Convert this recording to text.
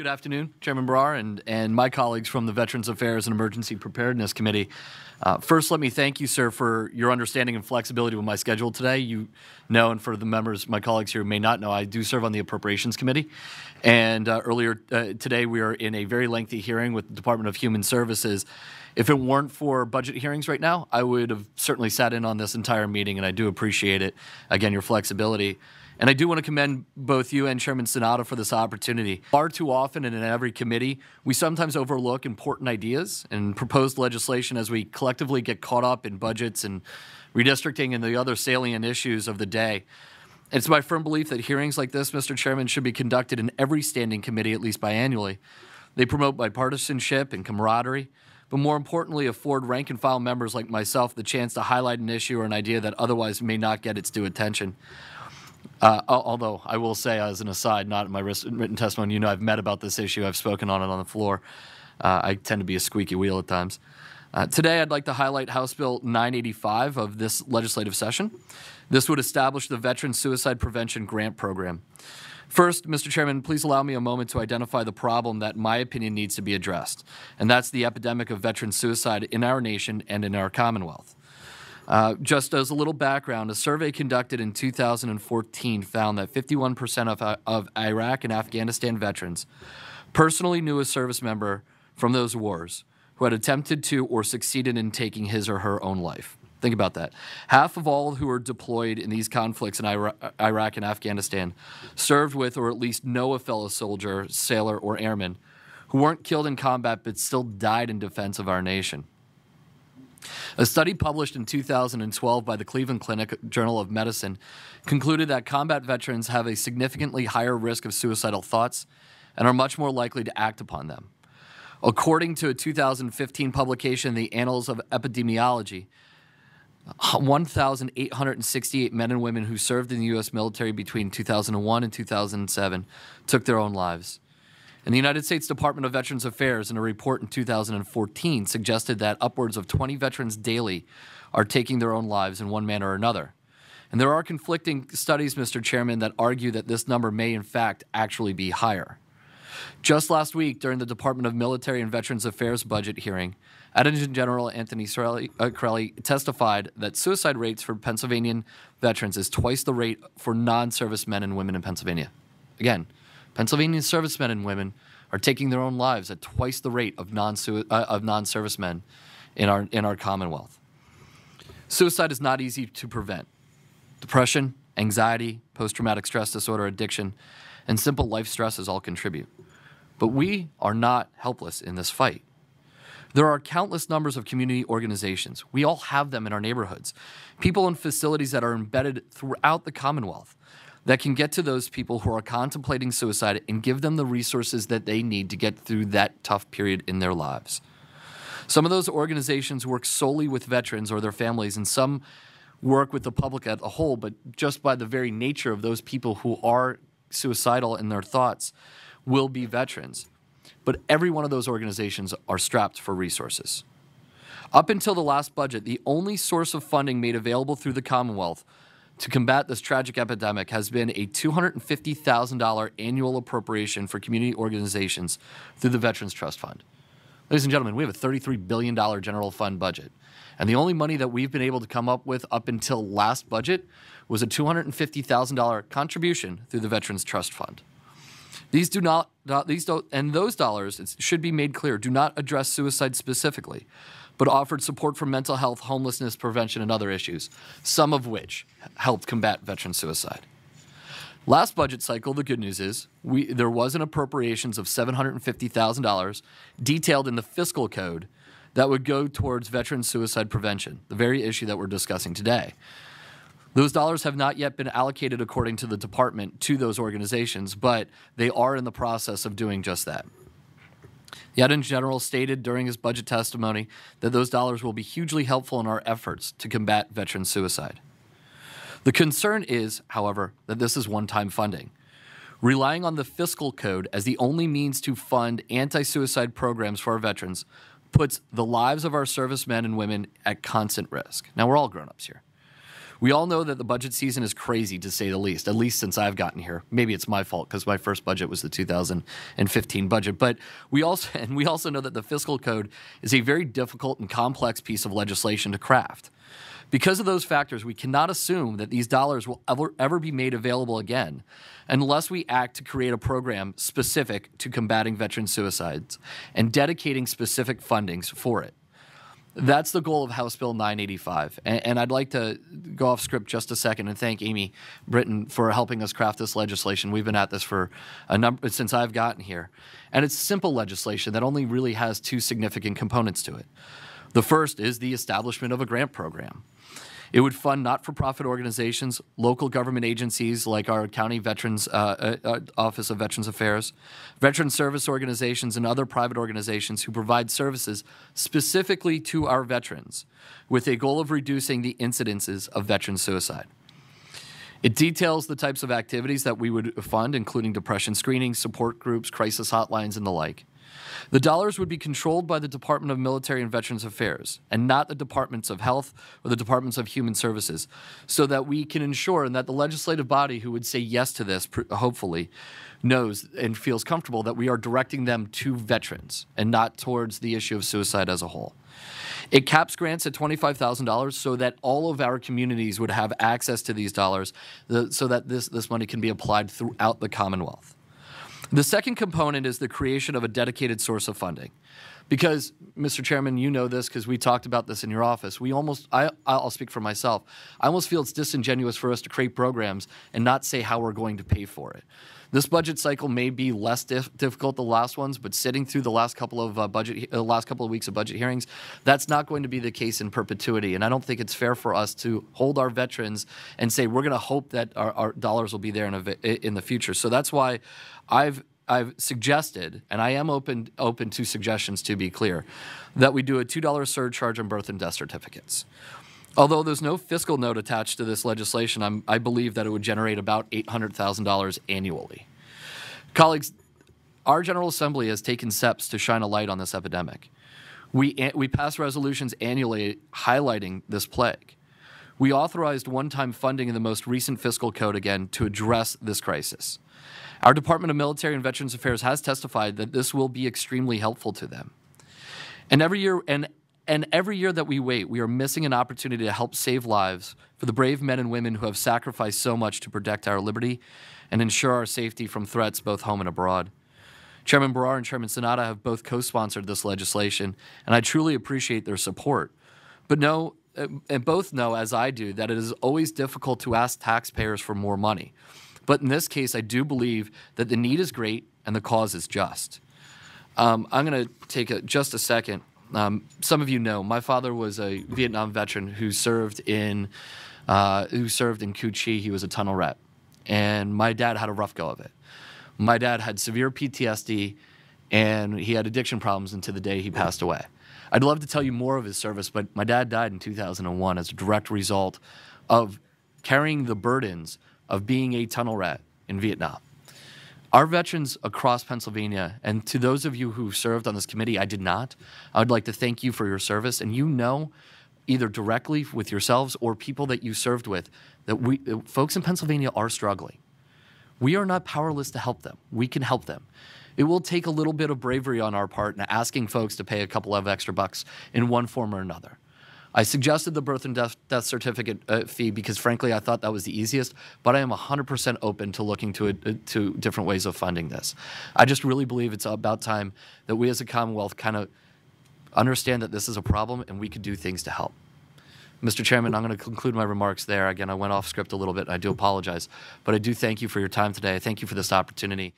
Good afternoon, Chairman Barrar and, and my colleagues from the Veterans Affairs and Emergency Preparedness Committee. Uh, first, let me thank you, sir, for your understanding and flexibility with my schedule today. You know, and for the members, my colleagues here who may not know, I do serve on the Appropriations Committee. And uh, earlier uh, today, we are in a very lengthy hearing with the Department of Human Services. If it weren't for budget hearings right now, I would have certainly sat in on this entire meeting, and I do appreciate it. Again, your flexibility. And I do want to commend both you and Chairman Sainato for this opportunity. Far too often and in every committee, we sometimes overlook important ideas and proposed legislation as we collectively get caught up in budgets and redistricting and the other salient issues of the day. It's my firm belief that hearings like this, Mr. Chairman, should be conducted in every standing committee at least biannually. They promote bipartisanship and camaraderie, but more importantly, afford rank and file members like myself the chance to highlight an issue or an idea that otherwise may not get its due attention. Uh, although I will say, as an aside, not in my written testimony, you know, I've met about this issue. I've spoken on it on the floor. Uh, I tend to be a squeaky wheel at times. Uh, today, I'd like to highlight House Bill 985 of this legislative session. This would establish the Veteran Suicide Prevention Grant Program. First, Mr. Chairman, please allow me a moment to identify the problem that, my opinion, needs to be addressed, and that's the epidemic of veteran suicide in our nation and in our Commonwealth. Uh, just as a little background, a survey conducted in 2014 found that 51% of, uh, of Iraq and Afghanistan veterans personally knew a service member from those wars who had attempted to or succeeded in taking his or her own life. Think about that. Half of all who were deployed in these conflicts in Iraq and Afghanistan served with or at least know a fellow soldier, sailor, or airman who weren't killed in combat but still died in defense of our nation. A study published in 2012 by the Cleveland Clinic Journal of Medicine concluded that combat veterans have a significantly higher risk of suicidal thoughts and are much more likely to act upon them. According to a 2015 publication in the Annals of Epidemiology, 1,868 men and women who served in the U.S. military between 2001 and 2007 took their own lives. And the United States Department of Veterans Affairs, in a report in 2014, suggested that upwards of 20 veterans daily are taking their own lives in one manner or another. And there are conflicting studies, Mr. Chairman, that argue that this number may, in fact, actually be higher. Just last week, during the Department of Military and Veterans Affairs budget hearing, Adjutant General Anthony uh, testified that suicide rates for Pennsylvanian veterans is twice the rate for non service men and women in Pennsylvania. Again, Pennsylvania servicemen and women are taking their own lives at twice the rate of non uh, of non servicemen in our in our Commonwealth. Suicide is not easy to prevent. Depression, anxiety, post traumatic stress disorder, addiction, and simple life stresses all contribute. But we are not helpless in this fight. There are countless numbers of community organizations. We all have them in our neighborhoods. People in facilities that are embedded throughout the Commonwealth that can get to those people who are contemplating suicide and give them the resources that they need to get through that tough period in their lives. Some of those organizations work solely with veterans or their families, and some work with the public as a whole, but just by the very nature of those people who are suicidal in their thoughts will be veterans. But every one of those organizations are strapped for resources. Up until the last budget, the only source of funding made available through the Commonwealth to combat this tragic epidemic has been a $250,000 annual appropriation for community organizations through the Veterans Trust Fund. Ladies and gentlemen, we have a $33 billion general fund budget. And the only money that we've been able to come up with up until last budget was a $250,000 contribution through the Veterans Trust Fund. These do not, these don't, and those dollars, it should be made clear, do not address suicide specifically but offered support for mental health, homelessness prevention, and other issues, some of which helped combat veteran suicide. Last budget cycle, the good news is we, there was an appropriations of $750,000 detailed in the fiscal code that would go towards veteran suicide prevention, the very issue that we're discussing today. Those dollars have not yet been allocated according to the department to those organizations, but they are in the process of doing just that. The Adjutant General stated during his budget testimony that those dollars will be hugely helpful in our efforts to combat veteran suicide. The concern is, however, that this is one time funding. Relying on the fiscal code as the only means to fund anti suicide programs for our veterans puts the lives of our servicemen and women at constant risk. Now, we're all grown ups here. We all know that the budget season is crazy to say the least, at least since I've gotten here. Maybe it's my fault because my first budget was the 2015 budget. But we also and we also know that the fiscal code is a very difficult and complex piece of legislation to craft. Because of those factors, we cannot assume that these dollars will ever, ever be made available again unless we act to create a program specific to combating veteran suicides and dedicating specific fundings for it. That's the goal of House Bill 985. And, and, I'd like to go off script just a second and thank Amy Britton for helping us craft this legislation. We've been at this for a number since I've gotten here. And it's simple legislation that only really has two significant components to it. The first is the establishment of a grant program. It would fund not for profit organizations, local government agencies like our County Veterans uh, uh, uh, Office of Veterans Affairs, veteran service organizations, and other private organizations who provide services specifically to our veterans with a goal of reducing the incidences of veteran suicide. It details the types of activities that we would fund, including depression screening, support groups, crisis hotlines, and the like. The dollars would be controlled by the Department of Military and Veterans Affairs and not the Departments of Health or the Departments of Human Services, so that we can ensure and that the legislative body who would say yes to this, hopefully, knows and feels comfortable that we are directing them to veterans and not towards the issue of suicide as a whole. It caps grants at $25,000 so that all of our communities would have access to these dollars so that this, this money can be applied throughout the Commonwealth. The second component is the creation of a dedicated source of funding. Because, Mr. Chairman, you know this because we talked about this in your office. We almost, I, I'll speak for myself, I almost feel it's disingenuous for us to create programs and not say how we're going to pay for it. This budget cycle may be less dif difficult than the last ones, but sitting through the last couple of uh, budget, uh, last couple of weeks of budget hearings, that's not going to be the case in perpetuity. And I don't think it's fair for us to hold our veterans and say we're going to hope that our, our, dollars will be there in, a, in the future. So that's why I've I've suggested, and I am open open to suggestions to be clear, that we do a two dollar surcharge on birth and death certificates. Although there's no fiscal note attached to this legislation, I'm, i believe that it would generate about $800,000 annually. Colleagues, our General Assembly has taken steps to shine a light on this epidemic. We, we pass resolutions annually highlighting this plague. We authorized one-time funding in the most recent fiscal code again to address this crisis. Our Department of Military and Veterans Affairs has testified that this will be extremely helpful to them. And every year, and and every year that we wait, we are missing an opportunity to help save lives for the brave men and women who have sacrificed so much to protect our liberty and ensure our safety from threats both home and abroad. Chairman Barrar and Chairman Sainato have both co-sponsored this legislation, and I truly appreciate their support. But know, and both know, as I do, that it is always difficult to ask taxpayers for more money. But in this case, I do believe that the need is great and the cause is just. Um, I'm going to take a, just a second um, some of you know my father was a Vietnam veteran who served in uh, who served in Cu Chi. He was a tunnel rat, and my dad had a rough go of it. My dad had severe PTSD, and he had addiction problems until the day he passed away. I'd love to tell you more of his service, but my dad died in 2001 as a direct result of carrying the burdens of being a tunnel rat in Vietnam. Our veterans across Pennsylvania, and to those of you who served on this committee, I did not. I would like to thank you for your service. And you know, either directly with yourselves or people that you served with, that we folks in Pennsylvania are struggling. We are not powerless to help them. We can help them. It will take a little bit of bravery on our part in asking folks to pay a couple of extra bucks in one form or another. I suggested the birth and death, death certificate uh, fee because, frankly, I thought that was the easiest. But I am 100% open to looking to uh, to different ways of funding this. I just really believe it's about time that we, as a Commonwealth, kind of understand that this is a problem and we could do things to help. Mr. Chairman, I'm going to conclude my remarks there. Again, I went off script a little bit. I do apologize, but I do thank you for your time today. I thank you for this opportunity.